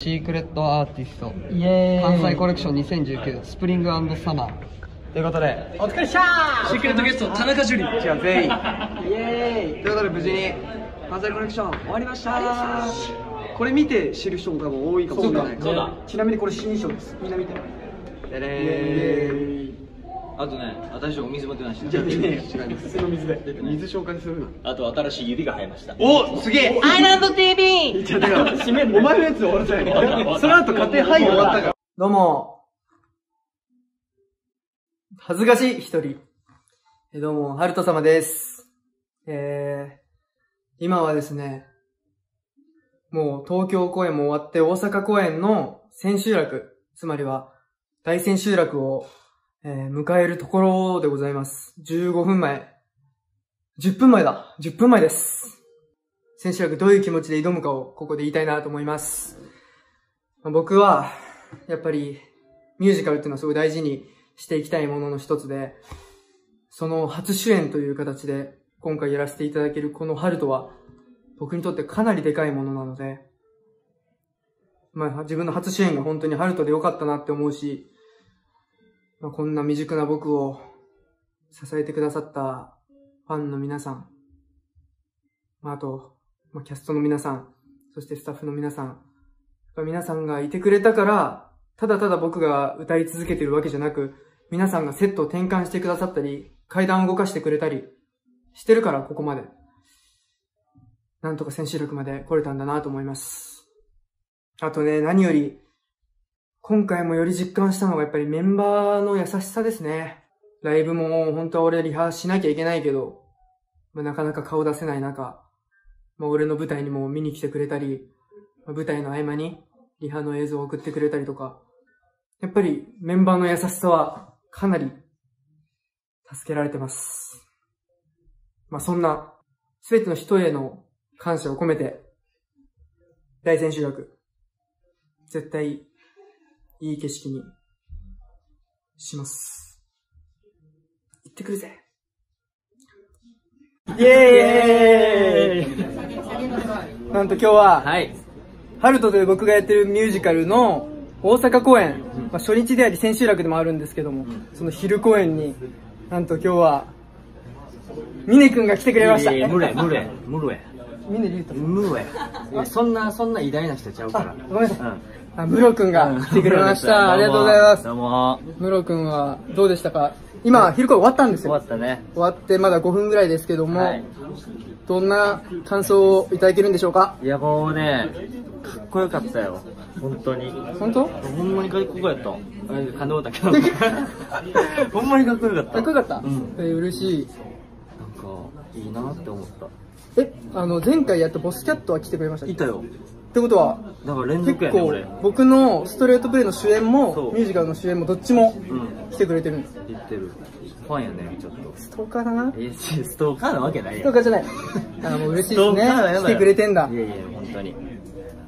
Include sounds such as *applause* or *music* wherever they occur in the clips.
シークレットアーティスト。イエーイ。関西コレクション2019スプリングサマー。ということで。お疲れっしゃー。シークレットゲスト田中樹。違う全員。イエーイ。ということで無事に関西コレクション終わりました。これ見て知る人も多分多いかもしれない。そうだ。ちなみにこれ新衣装です。みんな見て。でねあとね私お水持ってましじゃあね違います。普通の水で。水紹介するな。あと新しい指が生えました。おすげえ。アイランド TV じゃあだからお前のやつ終わらせない *laughs* その後家庭入り終わったから。どうも。恥ずかしい一人。えどうもハルト様です。えー、今はですねもう東京公演も終わって大阪公演の千秋楽つまりは大千秋楽をえー迎えるところでございます。15分前。10分前だ。10分前です。千秋楽どういう気持ちで挑むかをここで言いたいなと思います。まあ僕は、やっぱり、ミュージカルっていうのはすごい大事にしていきたいものの一つで、その初主演という形で今回やらせていただけるこの春とは、僕にとってかなりでかいものなので、まあ自分の初主演が本当に春とでよかったなって思うし、まあ、こんな未熟な僕を支えてくださったファンの皆さん、まあ、あと、まあ、キャストの皆さん、そしてスタッフの皆さん、皆さんがいてくれたから、ただただ僕が歌い続けてるわけじゃなく、皆さんがセットを転換してくださったり、階段を動かしてくれたりしてるから、ここまで。なんとか千秋楽まで来れたんだなと思います。あとね、何より、今回もより実感したのがやっぱりメンバーの優しさですね。ライブも本当は俺リハしなきゃいけないけど、まあ、なかなか顔出せない中、まあ、俺の舞台にも見に来てくれたり、まあ舞台の合間にリハの映像を送ってくれたりとか、やっぱりメンバーの優しさはかなり助けられてます。まあそんなすべての人への感謝を込めて、大千秋楽、絶対いい景色にします。行ってくるぜ。イエーイ。なんと今日は、はい。ハルトという僕がやってるミュージカルの大阪公演、まあ、初日であり千秋楽でもあるんですけども、その昼公演に、なんと今日は、ミネ君が来てくれました。いやいや無理無理無理ミネリュウト無理いやそんなそんな偉大な人ちゃうから。あ、ごめんなさい。うんあ、ムロ君が来てくれました。ありがとうございます。ど。うも。ムロ君はどうでしたか？今、昼公演終わったんです終わよ。ったね。終わってまだ5分ぐらいですけども、はい。どんな感想をいただけるんでしょうか？いやもうねかっこよかったよ。本当に。本当？ほんまにかっこよかった。あ感動だけど。ほんまにかっこよかった。かっこよかった、うん。えー嬉しい。なんかいいなって思った。え、あの、前回やったボスキャットは来てくれましたいたよってことは、だから連結構続やね俺。僕のストレートプレイの主演そもう。ミュージカルの主演もどっちもうん。来てくれてるんです。言ってる。ファンやねちょっと。ストーカーだな。えストーカーなわけないスよトーカーじゃない。*laughs* あもう嬉しいですね来てくれてんだ。いやいや本当に。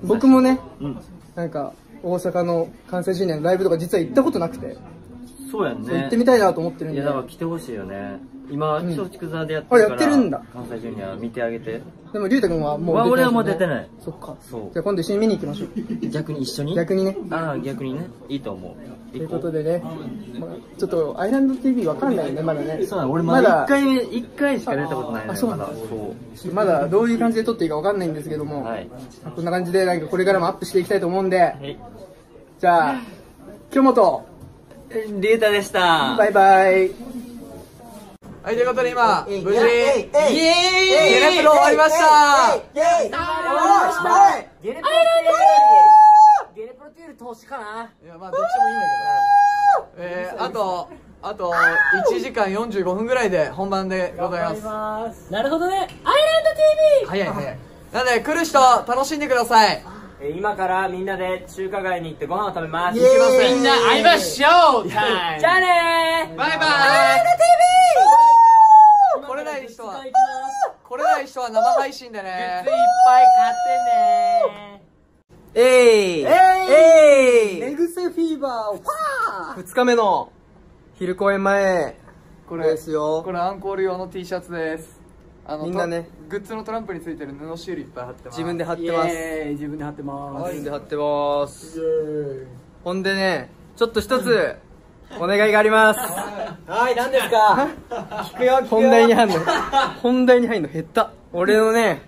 僕もねうん。なんか大阪の関西新年のライブとか実は行ったことなくて、そうやんね。行ってみたいなと思ってるんで。いやだから来てほしいよね。今うん。松竹座でやってるから。あやってるんだ。関西ジュニア見てあげて。でも龍太君はもう出てわ俺はもう出てない。そっか。そう。じゃあ今度一緒に見に行きましょう。逆に一緒に？逆にね。ああ逆にね。いいと思う。ということでね、まあ、ちょっとアイランド TV わかんないよねまだね。そうだ俺まだ1回目一回しか出たことないのよあそうなんだ。まだ。そう。まだどういう感じで撮っていいかわかんないんですけども、はい。まあこんな感じでなんかこれからもアップしていきたいと思うんで、はい。じゃあ、京本、リュウタでした。バイバイ。はいということで今無事イエーイゲネプロ終わりました。ゲネプロゲネプロっていうより投資かな。いやまあどっちもいいんだけど。えー、あとあと1時間45分ぐらいで本番でございます。なるほどね。アイランド TV 早い早い。なんで来る人楽しんでください。えー今からみんなで中華街に行ってご飯を食べます。行きます。ねみんな会いましょう。じゃあねー。バイバイ。来れない人は。来れない人は生配信でね。グッズいっぱい買ってねえい。えい。寝癖フィーバー、ファー !2 日目の昼公演前、これですよ。こ。れアンコール用の T シャツですあのみんなね。とグッズのトランプについてる布シールいっぱい貼ってます。自分で貼ってます。自分で貼ってます。自分で貼ってます。ほんでねちょっと一つお願いがあります。はい。何ですか？聞くよ聞くよ。本題に入んの？本題に入んの減った俺のね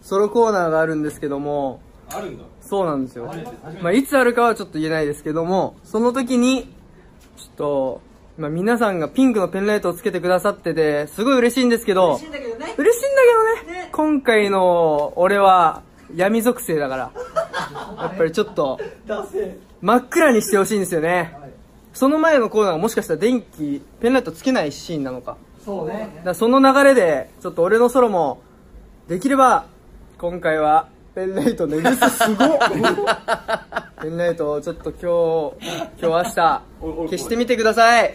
ソロコーナーがあるんですけども。あるんだそうなんですよ。まあいつあるかはちょっと言えないですけどもその時にちょっとまあ皆さんがピンクのペンライトをつけてくださっててすごい嬉しいんですけど嬉しいんだけどね。嬉しいんだけどね。今回の俺は闇属性だから。やっぱりちょっと真っ暗にしてほしいんですよね。その前のコーナーがもしかしたら電気ペンライトつけないシーンなのか。そうね。だその流れでちょっと俺のソロもできれば今回はペンライトネグスすごっ *laughs* ペンライトをちょっと今日今日明日消してみてください。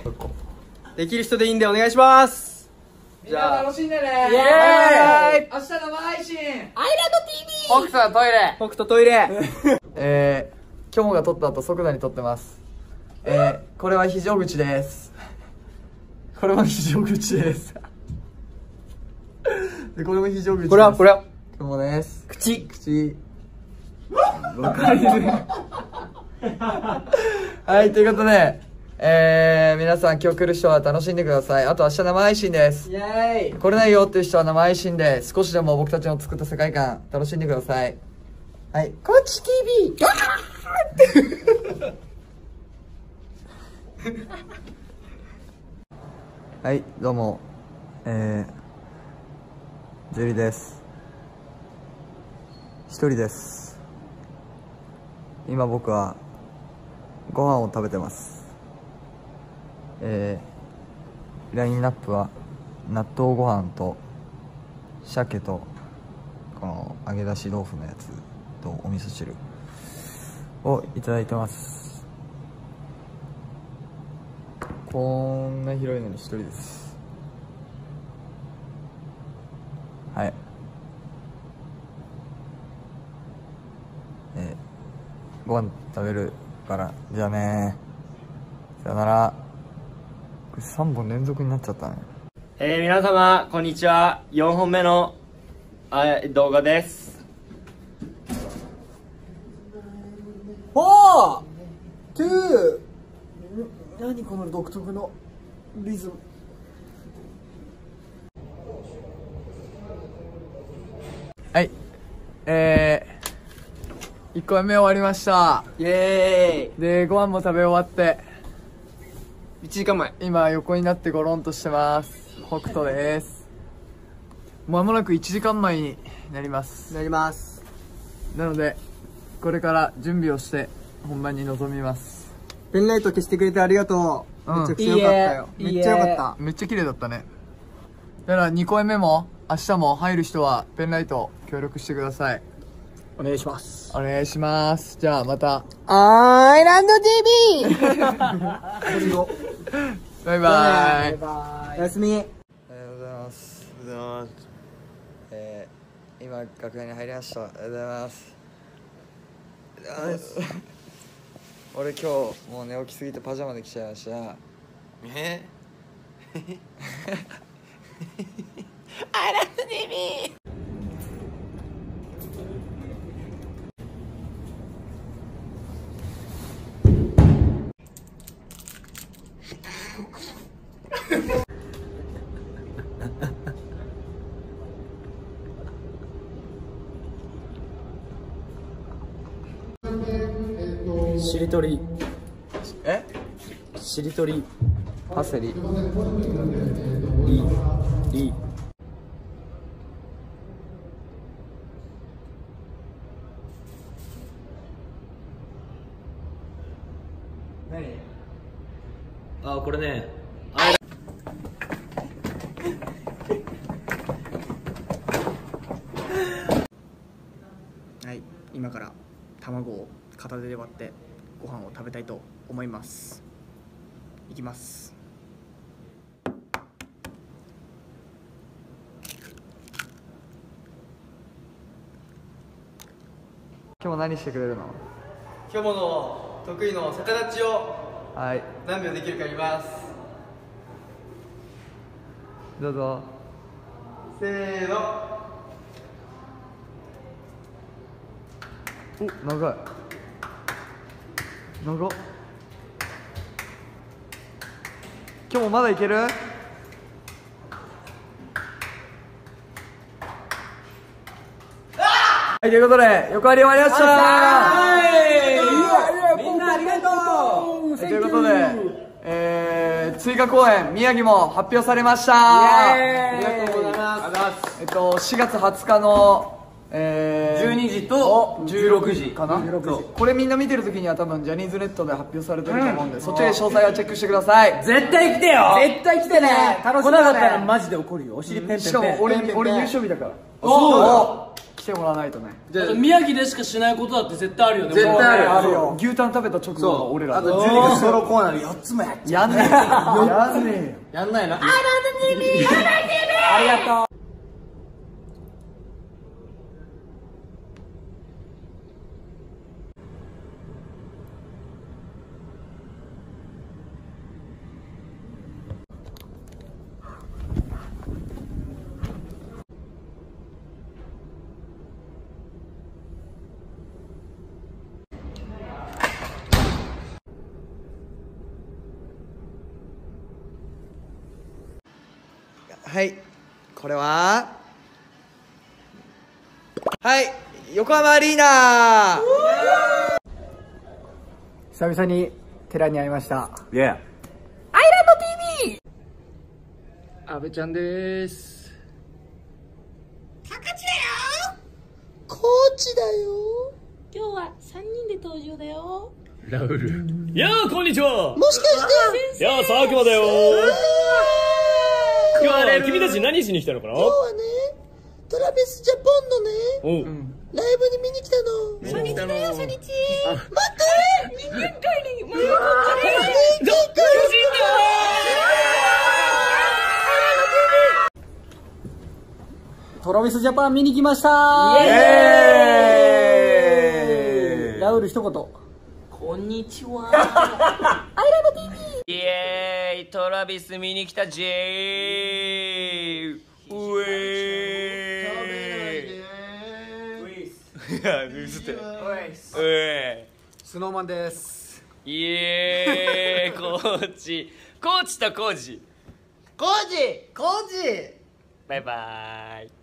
できる人でいいんでお願いします。みんな楽しんでね。イエーイ。明日生配信アイランド TV 北斗のトイレ。北斗トイレ。*laughs* えー、今日が撮った後即座に撮ってます。えー、これは非常口です。*laughs* これも非常口です。*laughs* でこれも非常口です。これはこれは。今日もです。口。口わかりづらいはいということでえー、皆さん今日来る人は楽しんでください。あと明日生配信です。イエーイ。来れないよっていう人は生配信で少しでも僕たちの作った世界観楽しんでください。はい。こっち TV はいどうも。えー、ジュリです。一人です今僕はご飯を食べてます。えー、ラインナップは納豆ご飯と鮭とこの揚げ出し豆腐のやつとお味噌汁をいただいてます。こんな広いのに一人ですはいえー、ご飯食べるから。じゃあねさよなら。これ3本連続になっちゃったね。えー、皆様こんにちは。4本目のあ動画です。フォー!トゥー何この独特のリズムはいえー、1個目終わりました。イエでご飯も食べ終わって。ーイ1時間前。今横になってゴロンとしてます。北斗です。まもなく1時間前になります。なります。なのでこれから準備をして本番に臨みます。ペンライト消してくれてありがとう、うん。めちゃくちゃよかったよ。めっちゃよかった。めっちゃ綺麗だったね。だから2公演目も明日も入る人はペンライト協力してくださいお願いします。お願いします。じゃあまた。アイランド TV *laughs* バイバイ。バおやすみ。おはようございます。おはようございます。えー、今楽屋に入りました。おはようございます。おはようございます俺今日もう寝起きすぎてパジャマで来ちゃいました。え？*laughs* しりとり。え？しりとり。パセリ。リリ何？あこれねはい今から卵を片手で割ってご飯を食べたいと思いますいきます。今日何してくれるの？今日もの得意の逆立ちをはい。何秒できるか見ます。どうぞ。せーの。お長い。長っ今日もまだいける？はい、ということで、横割り終わりました。みんなありがとう。はいということで、えー、追加公演、宮城も発表されました。ありがとうございます。えっと、4月20日の、えー、12時と16時かな。そう。これみんな見てる時には多分ジャニーズネットで発表されてると思うんで、そっちで詳細はチェックしてください。絶対来てよ。絶対来てね。楽しみ来なかったらマジで怒るよ。お尻ペンペンペン。しかも俺俺優勝日だから。おお来てもらわないとね。宮城でしかしないことだって絶対あるよね。絶対あるあるよ。牛タン食べた直後の俺らあと12ソロコーナーで4つもやっやんねえやんねえよ。やんないな。はいれは？はい横浜アリーナ。久々に寺に会いました。イエ阿部ちゃんです。今日は3人で登場だよ。やあこんにちは。もしかして。やあ佐久間だよ今日は君たち何しに来たのかな？今日はねトラビスジャポンのね初日だよ初日。待って人間界に迷い込んだトラビスジャパン見に来ました。ラウール一言。こんにちは *laughs* イエーイ。トラビス見に来た J ーうえー。いや映って。るうえスノーマンです。ーイエーイ。コーチ。コーチとコーチコージコージ。バイバーイ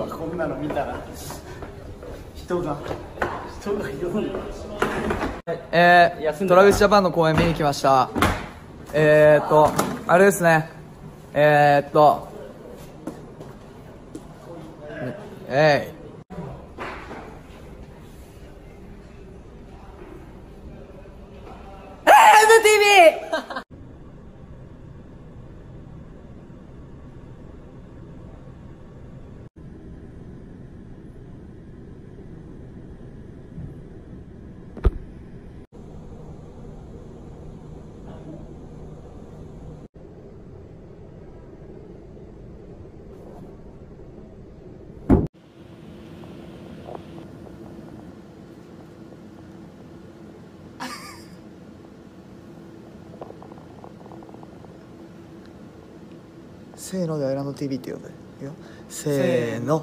わこんなの見たら人が人が酔うえー、トラビスジャパンの公演見に来ました。えーっとあれですね。えー、っとえい。せーのでアイランド TV って呼ぶよ。せーの。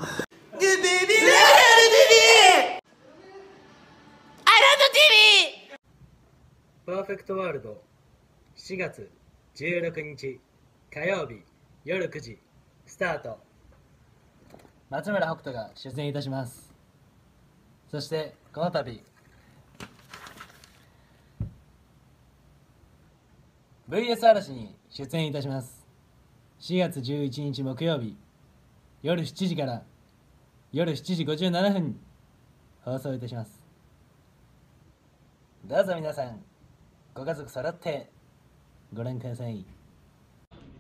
パーフェクトワールド。7月16日火曜日夜9時スタート。松村北斗が出演いたします。そしてこの度 VS 嵐に出演いたします4月11日木曜日夜7時から夜7時57分に放送いたします。どうぞ皆さんご家族揃ってご覧ください。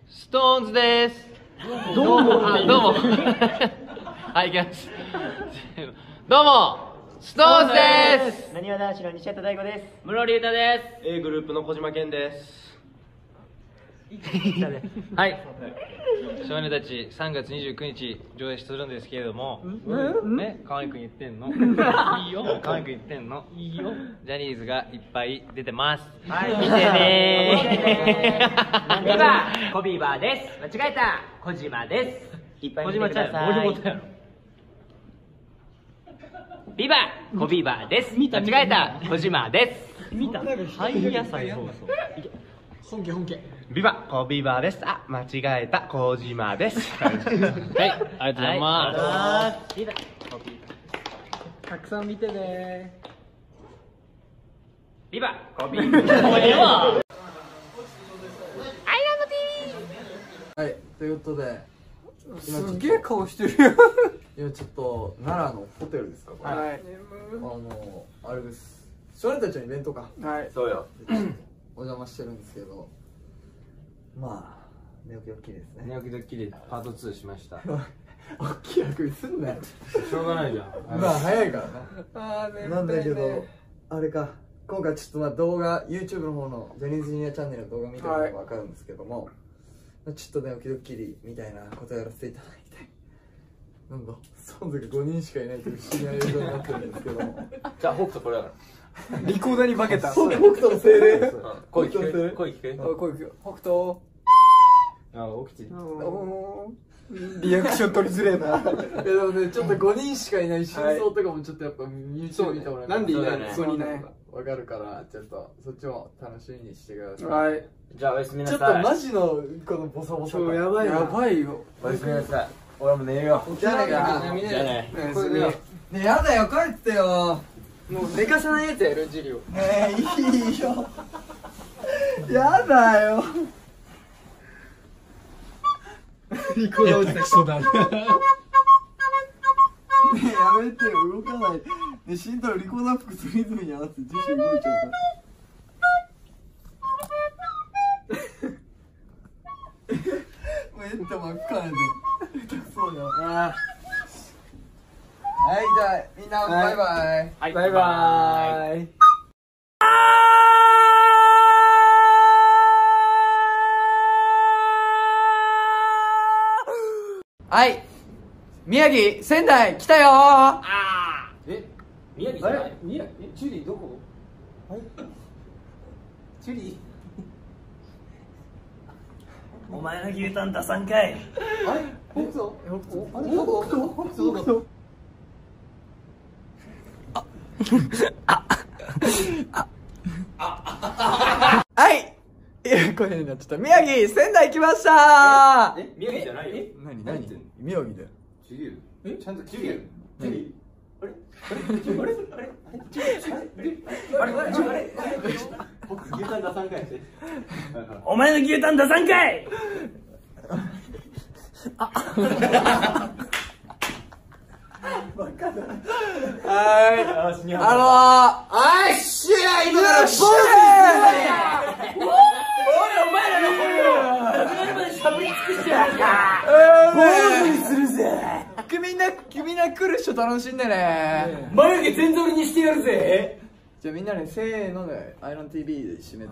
ストーンズです。どうも。あどうも。はい行きますどうも。ストーンズです。なにわ男子の西畑大吾です。室龍太です。A グループの小島健です *laughs* はい。少年たち3月29日上映するんですけれども。ね可愛く言ってんの？*laughs* いいよ。可愛く言ってんの？いいよ。ジャニーズがいっぱい出てます。はい。見てねビバ *laughs* コビーバーです。間違えた。小島です。いっぱい見てください。森本やろ。ビバコビーバーです。間違えた。小島です。見たはい野菜そうそう本家本家。ビバ。コビバです。あ間違えた。小島です。はい。ありがとうございます、ビバ。コビーバ。ー。たくさん見てね。ビバ。コビ。ーバー。はいということで。すっげえ顔してるよ。今ちょっと奈良のホテルですか？これ、はい。あのあれです。少年たちのイベントか。はい。そうよ。お邪魔してるんですけどまあ寝起きドッキリですね。寝起きドッキリパート2しました。*laughs* 大きいあくびすんなよ。しょうがないじゃん。*laughs* まあ早いからあーななんだけどあれか。今回ちょっとまあ動画 YouTube の方のジャニーズジュニアチャンネルの動画見てるはいと分かるんですけども、ちょっと寝起きドッキリみたいなことをやらせていただい。てなんだその時5人しかいないという不思議な映像になってるんですけども。じゃあ北斗これだかリコーダーに化けた。そう。北斗の精霊。ら声聞北斗の精霊。け声聞け。あこういう北斗。あ起きておー。リアクション取りづれえな。いやでもねちょっと5人しかいない真相とかもちょっとやっぱ YouTube 見てもらえなんでいないの？そこにね。分かるからちょっとそっちも楽しみにしてください。はい。じゃあおやすみなちょっとさいマジのこのボサボサそうやばいやばいよ。おやすみなさい。俺も寝るよ。じゃあねじゃあね。ねやだよ帰ってよもう寝かさないやつやるジリを。ねえいいよやだよリコーダー落ちた。クソだね。やめてよ動かないねえ慎太郎リコーダー服とリズムに合わせて自身動いちゃうからもうえった真っ赤なんでそうだよはいじゃあみんなバイバイ。はい。バイバーイ。はい。宮城、仙台、来たよ。ー。え？宮城じゃない？宮？え、チュリーどこ？はい。チュリー。お前の牛タン出さんかい。あれ？北斗？北斗？北斗？北斗？北斗 *laughs* はい。いや、これになっちゃった。宮城、仙台来ました。え宮城じゃないよ。何何？言ってんの？宮城だよ。え？ちゃんとチュリル何？僕牛タン出さんかいして。お前の牛タン出さんかい *laughs* はい。あのー、あいっしゃ今からボーみんな、みんな来る人楽しんでね。眉毛全通りにしてやるぜじゃあみんなでせーので、アイロン TV で締めて、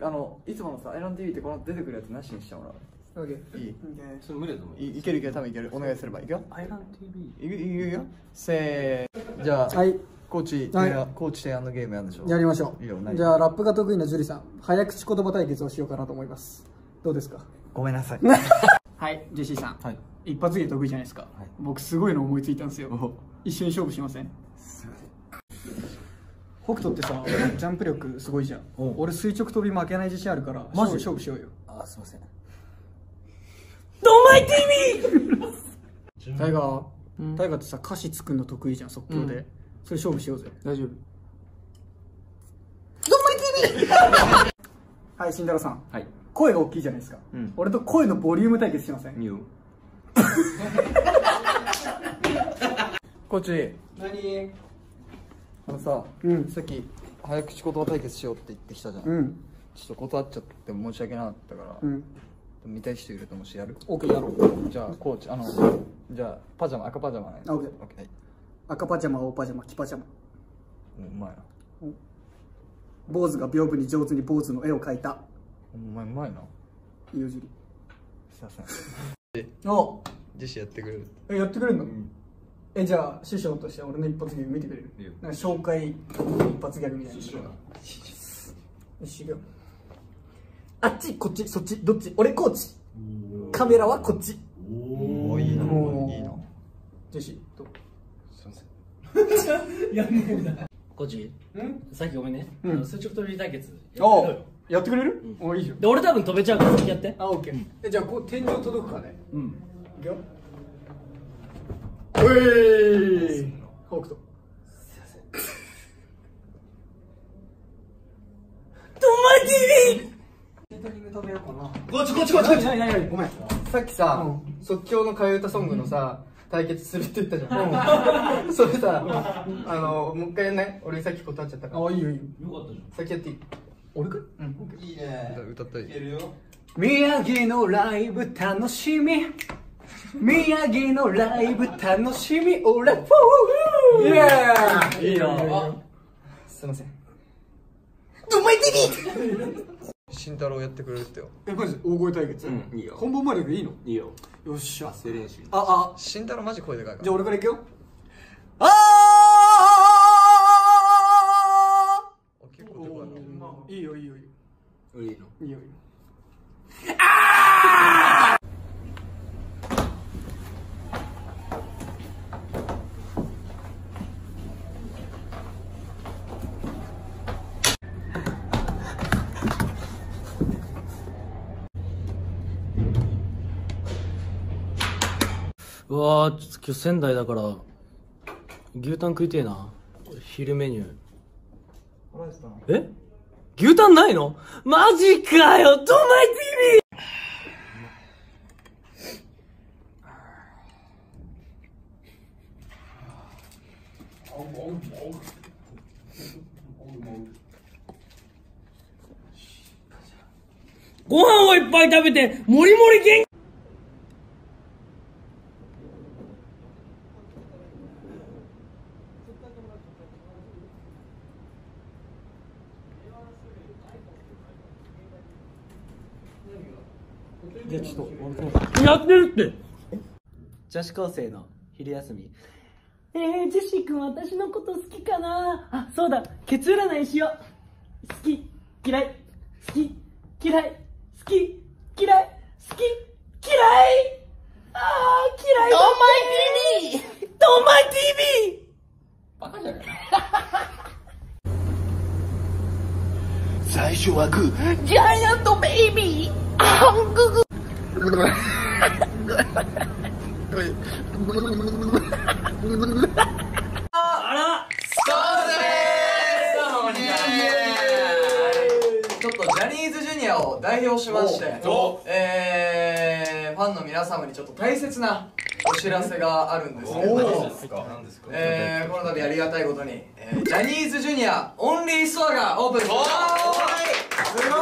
あの、いつものさ、アイロン TV ってこの出てくるやつなしにしてもらう。オッケー。いいそれ無理だと思ういいけるいける、多分いける。お願いすればいくよ。アイラン TV いくいよ。せーじゃあ、はい。コーチ、はいコーチ提案のゲームやるんでしょやりましょいいよ、じゃあ、ラップが得意な樹里さん、早口言葉対決をしようかなと思います。どうですか？ごめんなさい。*laughs* はい、ジェシーさん。はい。一発芸得意じゃないですか。僕、すごいの思いついたんですよ。一緒に勝負しません？北斗ってさ、*laughs* ジャンプ力すごいじゃん。俺、垂直跳び負けない自信あるから、マジ？勝負勝負しようよ。あ、すいません。ドンマイ TV! *laughs* タイガー、タイガーってさ、歌詞作るの得意じゃん、即興で。それ勝負しようぜ。大丈夫。どんまり TV! はい、慎太郎さん。はい声が大きいじゃないですか。うん俺と声のボリューム対決しません？ミュウコー *laughs* チ、何？あのさ、うんさっき、早口言葉対決しようって言ってきたじゃん。うん。ちょっと断っちゃって申し訳なかったから、うん。見たい人いると思うし、やる？OK やろう。じゃあ、コーチ、あの、じゃあ、パジャマ、赤パジャマね。あ OK オッケー。はい赤パジャマ、青パジャマ、黄パジャマ。うんうまいな。坊主が屏風に上手に坊主の絵を描いた。お前うまいな。いいよジュリすいません *laughs* おジェシーやってくれる？えやってくれるの、えじゃあ師匠として俺の一発ギャグ見てくれる？なんか紹介一発ギャグみたいなよし行くよあっちこっちそっちどっち？俺こっち。カメラはこっち。おいいな。おーいいな。ジェシーどう？コチ *laughs* さっきごめんね、あの垂直跳び対決。やっておみろよ。やってくれる、おいいじゃん。で俺多分飛べちゃうから先やって。あオッケー、えじゃあこう天井届くかね？うん。いくよ。おい。北斗 *laughs* こっちこっちこっちこっち。何何何ごめん。さっきさ、即興の替え歌ソングのさ、対決するって言ったじゃん、*laughs* それさ、あのもう一回やんない俺さっき断っちゃったから。あいいよいいよ。よかったじゃん。先やっていい？俺か？うん。歌ったり宮城のライブ楽しみ。宮城のライブ楽しみ。俺 *laughs* フォーイエーイいいなすいません慎太郎やってくれるってよ。えマジ大声対決？うん。いいよ。本番まででいいの？いいよ。よっしゃ。発声練習。ああ。慎太郎マジ声でかいから。じゃあ俺からいくよ。ああ結構でかいなーいいよいいよいいよ。いいの？いいよいいよ。うわーちょっと今日仙台だから牛タン食いてえな。昼メニュー。え？牛タンないの？マジかよドマイ TV! ご飯をいっぱい食べてもりもり元気やってるって。女子高生の昼休み。えー、ジェシー君私のこと好きかな？あそうだ。ケツ占いしよう。好き嫌い。好き嫌い。好き嫌い。好き嫌い。あー嫌いドンマイ TV ドンマイ TV *laughs* 最初はグー。ジャイアントベイビー。あんぐぐちょっとジャニーズジュニアを代表しまして、えー、ファンの皆様にちょっと大切なお知らせがあるんですけれども、えー、この度ありがたいことに、えージャニーズジュニアオンリーストアがオープンしました。すごい。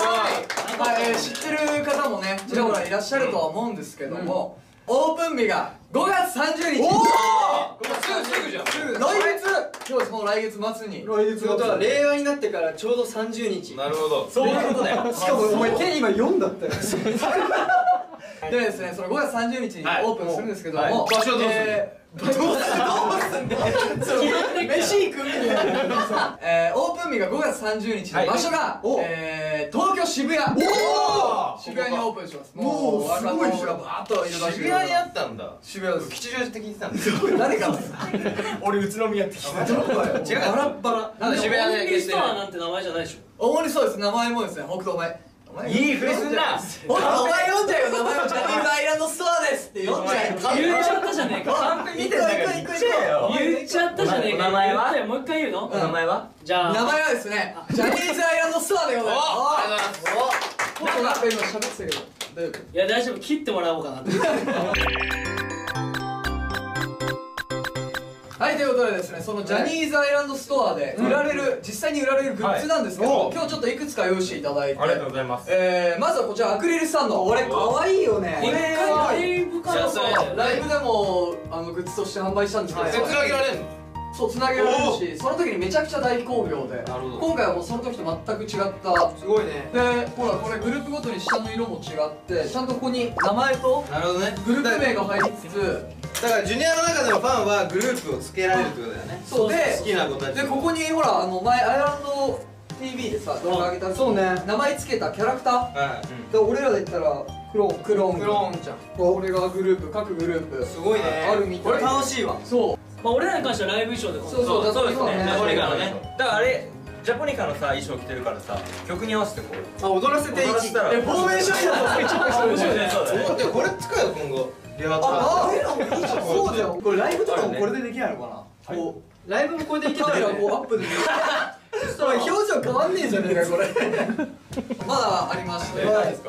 まあえー知ってる方もねちらほらいらっしゃるとは思うんですけども、オープン日が5月30日。おおすぐすぐじゃんすぐ来月。今日もう来月末に。来月末令和になってからちょうど30日。なるほど。そういうことだよ。*laughs* しかもお前手今4だったよ。*laughs* でですねその5月30日にオープンするんですけども、はい。場所はどうする？えーどうするどうすんだよ。そう。飯行く？みたいなえーオープン日が5月30日で場所が、えー東京渋谷。渋谷にオープンします。もう若者がバーッといる場所渋谷にあったんだ。渋谷です。吉祥寺って聞いてたんですよ誰か俺宇都宮って聞いてどこだよ？違う。バラッバラ。なんで渋谷でゲストストアなんて名前じゃないでしょ。主にそうです。名前もですね。北斗お前お前いいふりすんな。北斗お前読んじゃうよ名前をジャニーズアイランドストアですって読んじゃう。よ言っちゃったじゃねえか。完璧見てんだから行く行く行く言っちゃったじゃねえか。お名前は？もう一回言うの名前は？じゃあ。名前はですね。ジャニーズアイランドストアでございます。おありがとうございお北斗なんか今喋ってたけど大丈夫いや大丈夫切ってもらおうかなってはいということでですねそのジャニーズアイランドストアで売られる、実際に売られるグッズなんですけど、はい。今日ちょっといくつか用意していただいて。ありがとうございます。えー、まずはこちらアクリルスタンド。俺可愛いよね。これはライブかライブでもあのグッズとして販売したんですけど、ます手伝げられんの？そうつなげられるしその時にめちゃくちゃ大好評でなるほど。今回はもうその時と全く違った。すごいね。でほらこれグループごとに下の色も違ってちゃんとここに名前となるほどね。グループ名が入りつつだからジュニアの中でのファンはグループをつけられるってことだよね。そうで好きな子たちでここにほらあの前アイランド TV でさ動画上げたそうね。名前つけたキャラクター？はい。で俺らで言ったらクローンクローンクローンちゃん。これがグループ各グループ。すごいね。あるみたい。これ楽しいわ。そうまあ俺らに関してはライブ衣装でそうそうそうですね。ジャポニカのね。そうだからあれジャポニカのさ衣装着てるからさ曲に合わせてこう。あ踊らせて踊らせたら。えフォーメーションやと一番そうだよねそうだよねこれ使うよ今後。ああそうじゃんこれライブとかもこれでできないのかな。こうライブもこれでい。けたらこうアップでそれ表情変わんねえじゃねえかこれ。まだありまして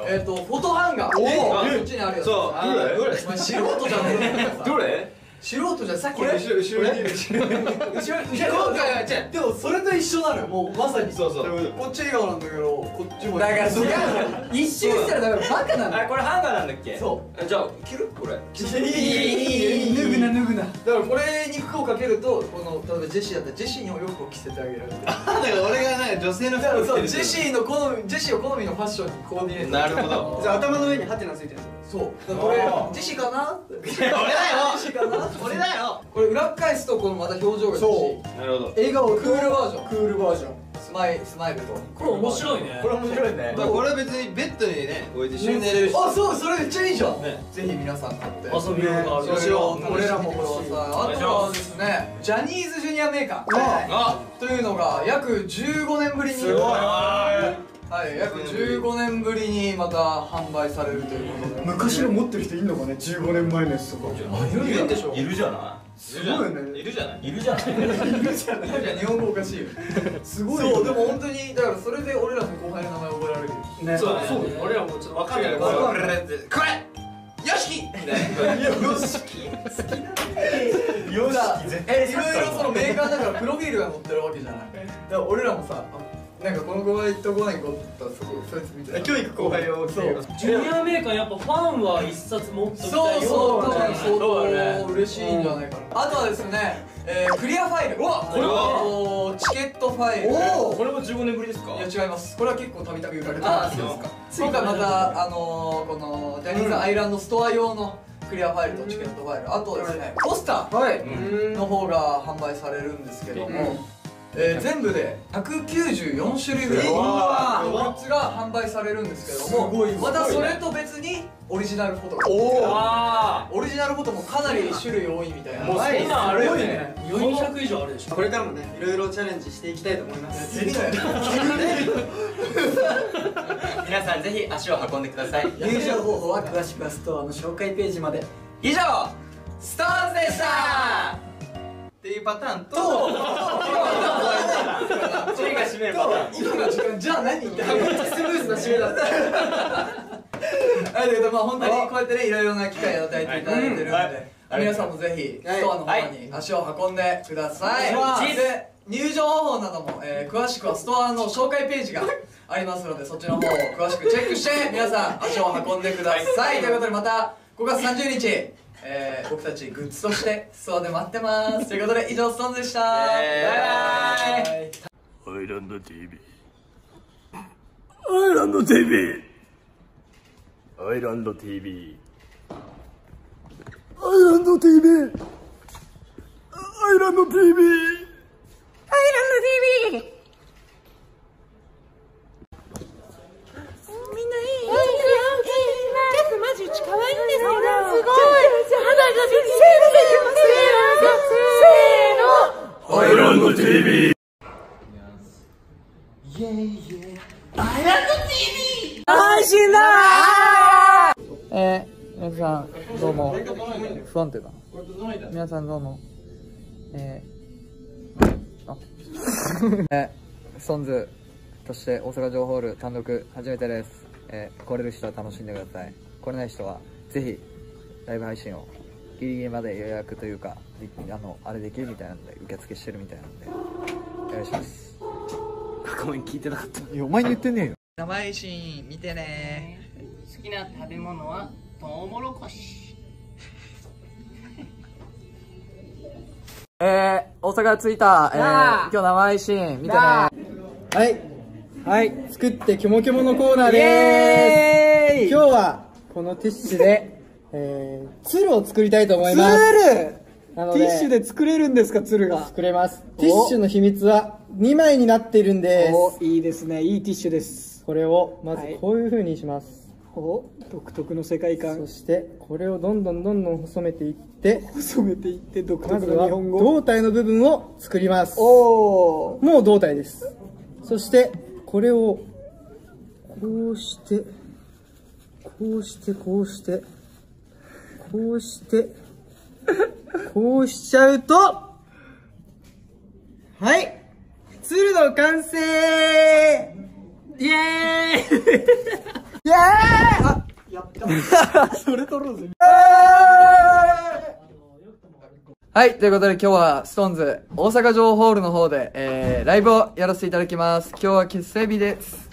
えっとフォトハンガー。おこっちにあるやつ。そう。あどれどれ？お前素人じゃねえどれ？素人じゃんさっきこれ後ろ後ろに。いる後ろ後ろ今回はでもそれと一緒なのよもうまさに。そうそう。こっち笑顔なんだけどこっちも。だから違う一周したらだからバカなんだよあれこれハンガーなんだっけ？そう。えじゃあ着る？これ。いいいいいい。脱ぐな脱ぐな。だからこれに服をかけるとこの例えばジェシーだったらジェシーにお洋服を着せてあげられるだから俺が女性のだからそうるジェシーの好みジェシーを好みのファッションにコーディネート。なるほど。じゃあ頭の上にハテナついてるそう。だからこれジェシーかな？俺だよ。ジェシーかな？俺だよ。これ裏返すとこのまた表情がそう。なるほど。笑顔クールバージョン。クールバージョンスマイスマイルと。これ面白いね。これ面白いね。まあこれは別にベッドにね置いて一緒に寝れるしあそうそれめっちゃいいじゃん。ね。ぜひ皆さん買って。遊び用がある。そうしよう。俺らもこれはさあとはですねジャニーズジュニアメーカー。あというのが約15年ぶりに。すごい。はい約15年ぶりにまた販売されるということで。昔の持ってる人いんのかね？15年前のやつとか。いるんでしょ。いるじゃなすごいよね。いるじゃない。いいるじゃない。いるじゃない日本語おかしいよ。すごいそうでも本当にだからそれで俺らの後輩の名前覚えられるよ。ね。そうだね。俺らもちょっと分かんない。からこれこれよしきみたいな。よしき。好きだねよしえいろいろそのメーカーだからプロフィールが載ってるわけじゃない。だから俺らもさあなんかこの後輩とこない子だったらそこそいつ見て教育後輩をそう。ジュニアメーカーやっぱファンは一冊持っときたそういよそう多分相そうだね。当嬉しいんじゃないかな。あとはですね、えー、クリアファイル。うわこれは？チケットファイル。これも15年ぶりですか？いや違います。これは結構たびたび売られてます今回またあのー、このジャニーズアイランドストア用のクリアファイルとチケットファイル。あとですねポスターの方が販売されるんですけども、えー全部で194種類ぐらい。のグッズが販売されるんですけどもまたそれと別にオリジナルフォトが。あオリジナルフォトもかなり種類多いみたいな。あもうそんなんあるよね400以上あるでしょ。これからもねいろいろチャレンジしていきたいと思います。*laughs* 皆さんぜひ足を運んでください。入場方法は詳しくはストアの紹介ページまで。以上ストーンズでしたパターンとチリが締めるパターン。今の時間じゃあ何ってスムーズな。締めだったはいということでまあ本当にこうやってねいろいろな機会を与えていただいてるんで。皆さんもぜひストアの方に足を運んでください。入場方法なども、えー詳しくはストアの紹介ページがありますのでそっちの方を詳しくチェックして皆さん足を運んでください。ということでまた5月30日、えー僕たちグッズとしてストアで待ってます。ということで以上ストーンズでした。バイ。バイアイランド TV アイランド TV アイランド TV アイランド TV アイランド TV みんないい。ちょっとマジうち可愛いんですけど。すごいランド TV えー、皆さんどうも。不安定だ皆さんどうも。えー、あ。*laughs* えー、ソンズとして大阪城ホール単独初めてです、えー、来れる人は楽しんでください。来れない人はぜひライブ配信を。ギリギリまで予約というかであのあれできるみたいなんで受付してるみたいなんでお願いしますごめん聞いてなかったいやお前に言ってねえよ生配信見てね好きな食べ物はトウモロコシ *laughs* えー、大大阪着いた。えー、やー今日生配信、見てね。はい。はい。作ってキョモキョモのコーナーイでエーイーす。今日は、このティッシュで、えー、鶴を作りたいと思います。鶴ティッシュで作れるんですか、鶴が？作れます。ティッシュの秘密は2枚になっているんです。お、いいですね。いいティッシュです。これを、まずはいこういう風にします。お、独特の世界そ観。して、これをどんどんどんどん細めていって、細めていって、独特まずはの日本語。胴体の部分を作ります。おー。もう胴体です。そして、これを、こうして、こうして、こうして、こうして、*laughs* こうしちゃうと、はい鶴の完成イエーイ *laughs* イエーイあ、やった。それ取ろうぜ。はい、ということで今日は SixTONES 大阪城ホールの方で、えー、ライブをやらせていただきます。今日は結成日です。